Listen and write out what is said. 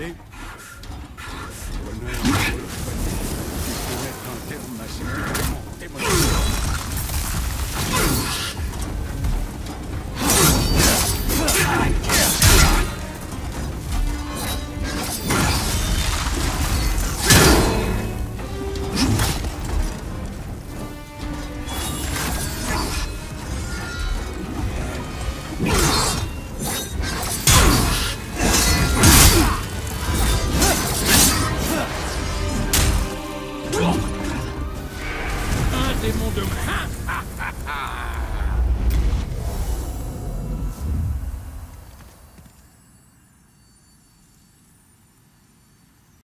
でこのように手のなしみを持ってもらう。Yeah. Un démon de...